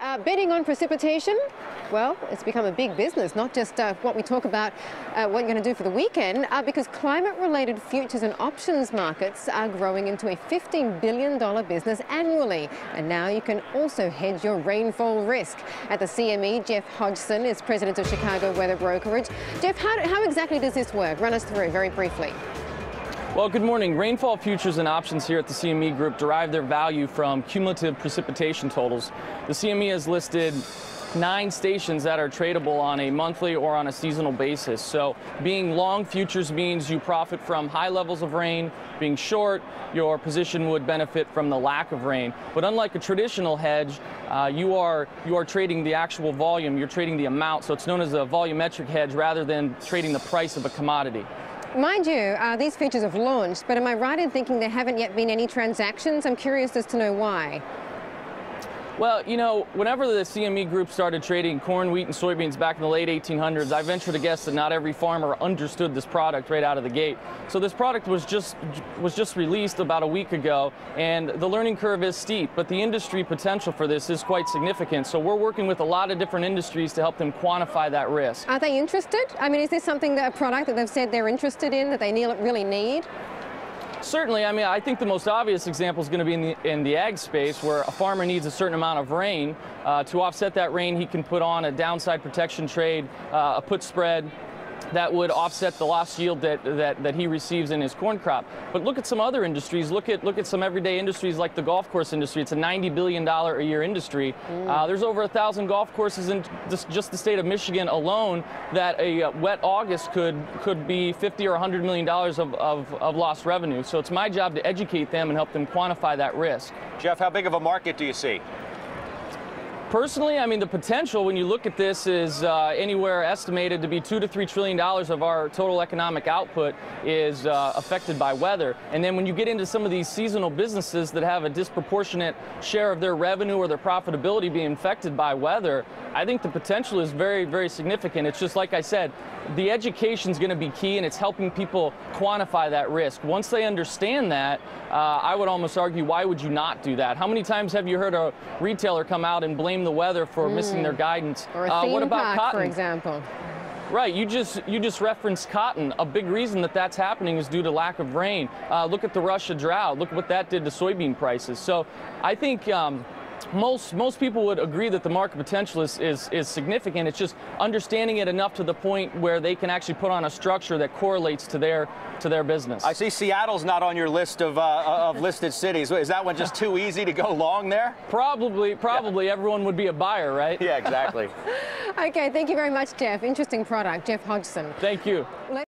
uh, betting on precipitation, well, it's become a big business, not just uh, what we talk about, uh, what you're going to do for the weekend, uh, because climate-related futures and options markets are growing into a $15 billion business annually. And now you can also hedge your rainfall risk. At the CME, Jeff Hodgson is president of Chicago Weather Brokerage. Jeff, how, how exactly does this work? Run us through very briefly. Well, good morning. Rainfall futures and options here at the CME Group derive their value from cumulative precipitation totals. The CME has listed nine stations that are tradable on a monthly or on a seasonal basis. So being long futures means you profit from high levels of rain. Being short, your position would benefit from the lack of rain. But unlike a traditional hedge, uh, you are you are trading the actual volume. You're trading the amount. So it's known as a volumetric hedge rather than trading the price of a commodity. Mind you, uh, these futures have launched, but am I right in thinking there haven't yet been any transactions? I'm curious as to know why. Well, you know, whenever the CME group started trading corn, wheat, and soybeans back in the late 1800s, I venture to guess that not every farmer understood this product right out of the gate. So this product was just was just released about a week ago, and the learning curve is steep, but the industry potential for this is quite significant. So we're working with a lot of different industries to help them quantify that risk. Are they interested? I mean, is this something that a product that they've said they're interested in that they really need? Certainly, I mean, I think the most obvious example is going to be in the, in the ag space where a farmer needs a certain amount of rain. Uh, to offset that rain, he can put on a downside protection trade, uh, a put spread, that would offset the lost yield that, that, that he receives in his corn crop. But look at some other industries. Look at look at some everyday industries like the golf course industry. It's a $90 billion a year industry. Mm. Uh, there's over a thousand golf courses in this, just the state of Michigan alone that a uh, wet August could could be 50 or 100 million dollars of, of, of lost revenue. So it's my job to educate them and help them quantify that risk. Jeff, how big of a market do you see? Personally, I mean, the potential when you look at this is uh, anywhere estimated to be two to three trillion dollars of our total economic output is uh, affected by weather. And then when you get into some of these seasonal businesses that have a disproportionate share of their revenue or their profitability being affected by weather, I think the potential is very, very significant. It's just like I said, the education is going to be key, and it's helping people quantify that risk. Once they understand that, uh, I would almost argue, why would you not do that? How many times have you heard a retailer come out and blame the weather for mm. missing their guidance. Or a uh, what about park, cotton? for example. Right, you just you just referenced cotton. A big reason that that's happening is due to lack of rain. Uh, look at the Russia drought. Look what that did to soybean prices. So I think. Um, most most people would agree that the market potential is, is, is significant. It's just understanding it enough to the point where they can actually put on a structure that correlates to their to their business. I see Seattle's not on your list of uh, of listed cities. Is that one just too easy to go long there? Probably, probably yeah. everyone would be a buyer, right? Yeah, exactly. okay, thank you very much, Jeff. Interesting product, Jeff Hodgson. Thank you.